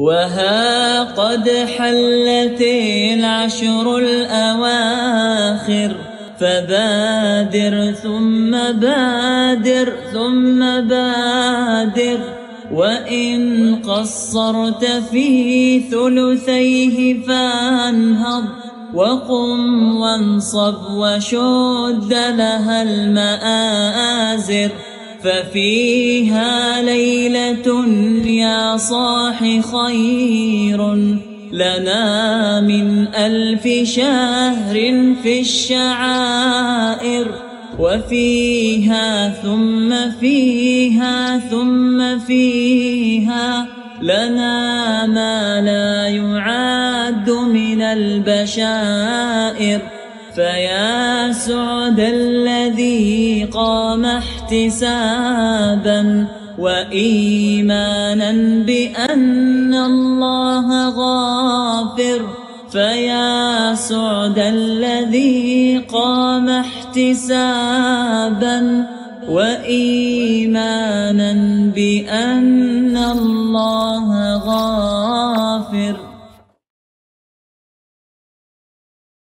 وها قد حلت العشر الأواخر فبادر ثم بادر ثم بادر وإن قصرت في ثلثيه فانهض وقم وانصب وشد لها المآزر ففيها ليلة يا صاح خير لنا من ألف شهر في الشعائر وفيها ثم فيها ثم فيها لنا ما لا يعد من البشائر فيا سعد الذي قام احتسابا وإيمانا بأن الله غافر. فيا سعد الذي قام احتسابا وإيمانا بأن الله